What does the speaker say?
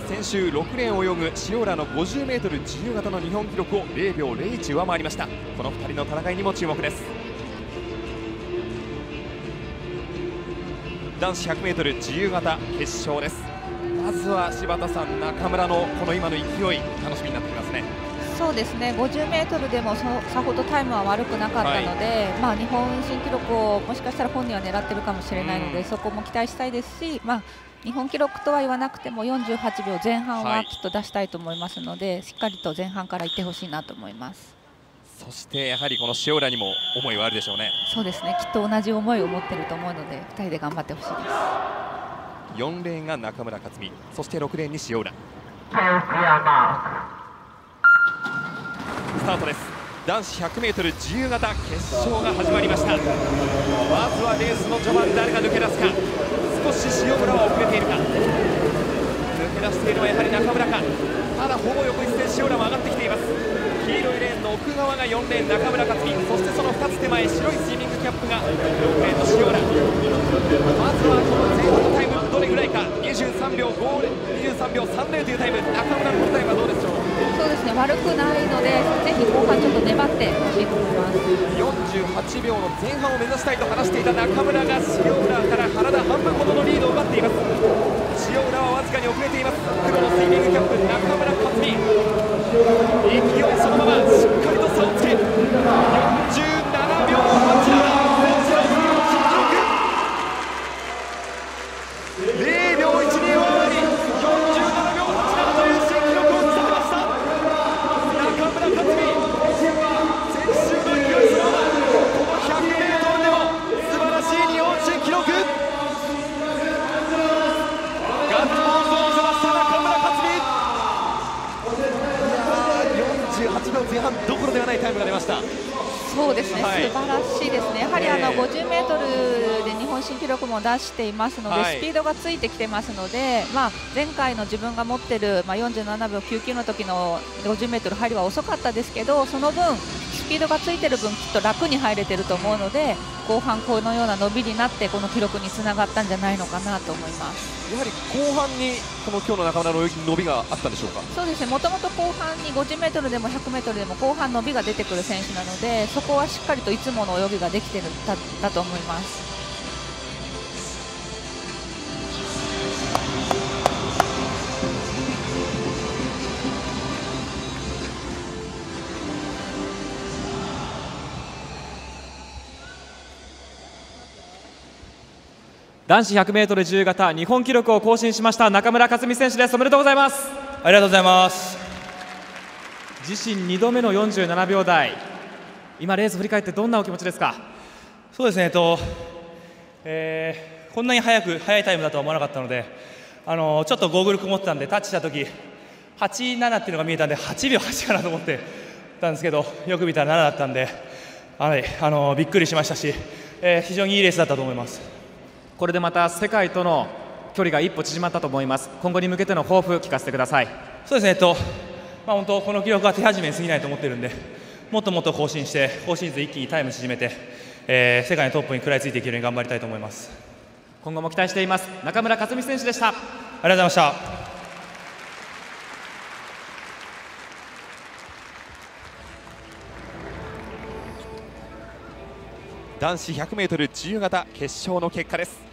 が先週6レーンを泳ぐ塩浦の 50m 自由形の日本記録を0秒01上回りました。この2人の戦いにも注目です。男子 100m 自由形決勝です。まずは柴田さん中村のこの今の勢い楽しみになってきますね。そうですね。50m でもさほどタイムは悪くなかったので、はい、まあ、日本新記録をもしかしたら本人は狙ってるかもしれないので、そこも期待したいですし、まあ、日本記録とは言わなくても48秒前半はきっと出したいと思いますので、はい、しっかりと前半からいってほしいなと思います。そしてやはりこの塩浦にも思いはあるでしょうね。そうですね。きっと同じ思いを持っていると思うので、2人で頑張ってほしいです。4レーンが中村克美、そして6レーンに塩浦。スタートです男子 100m 自由形決勝が始まりましたまずはレースの序盤誰が抜け出すか少し塩村は遅れているか抜け出しているのはやはり中村かただほぼ横一線塩浦も上がってきています黄色いレーンの奥側が4レーン中村克美そしてその2つ手前白いスイミングキャップが6レーンの塩浦まずはこの前半のタイムどれぐらいか。23秒5 23秒30というタイム。中村のタイムはどうでしょう？そうですね。悪くないのでぜひ後半ちょっと粘ってほしいと思います。48秒の前半を目指したいと話していた中村が塩浦から体半分ほどのリードを奪っています塩浦はわずかに遅れています黒のスイミングキャップ中村克美勢いそのまましっかりと差をつけ47秒87 0秒12上回り47秒87という新記録を打ち立てました中村克実先週の勢いそこの 100m でも素晴らしい日本新記録ガッツポーズを見せました中村克実48秒前半どころではないタイムが出ました。うですね、はい、素晴らしいですね、やはりあの 50m で日本新記録も出していますので、はい、スピードがついてきてますので、まあ、前回の自分が持っている、まあ、47秒99の時の 50m 入りは遅かったですけど、その分、スピードがついている分、きっと楽に入れてると思うので、後半、このような伸びになって、この記録につながったんじゃないのかなと思います。やはり後半にこの今日の中村の泳ぎ伸びがあったんでしょうか？そうですねもともと後半に 50m でも 100m でも後半伸びが出てくる選手なのでそこはしっかりといつもの泳ぎができてるだだと思います。男子 100m 自由形日本記録を更新しました中村克美選手です。おめでとうございます。ありがとうございます。自身2度目の47秒台。今レース振り返ってどんなお気持ちですか？そうですねえっと、えー、こんなに早く速いタイムだとは思わなかったのであのちょっとゴーグル曇ってたんでタッチした時87っていうのが見えたんで8秒8かなと思ってたんですけどよく見たら7だったんで、はい、あのびっくりしましたし、えー、非常にいいレースだったと思いますこれでまた世界との距離が一歩縮まったと思います。今後に向けての抱負聞かせてください。そうですねえっとまあ本当この記録は手始めに過ぎないと思ってるんでもっともっと更新して今シーズン一気にタイム縮めて、えー、世界のトップに食らいついていけるように頑張りたいと思います。今後も期待しています。中村克美選手でした。ありがとうございました。男子 100m 自由形決勝の結果です